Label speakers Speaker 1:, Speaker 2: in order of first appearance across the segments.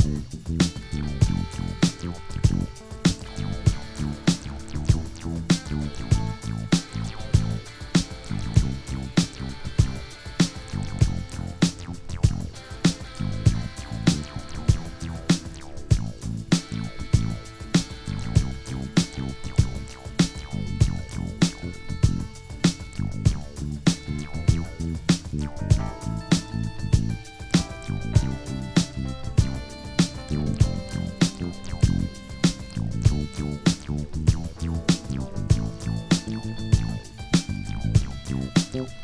Speaker 1: Thank you. Thank you.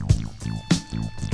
Speaker 2: よっ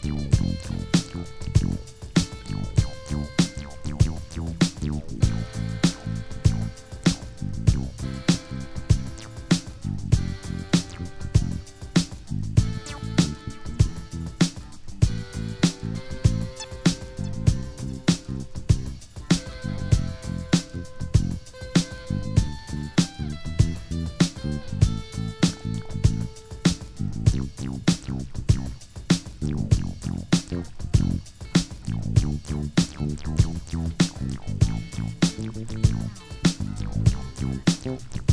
Speaker 2: Thank you.